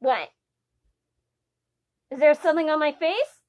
What? Is there something on my face?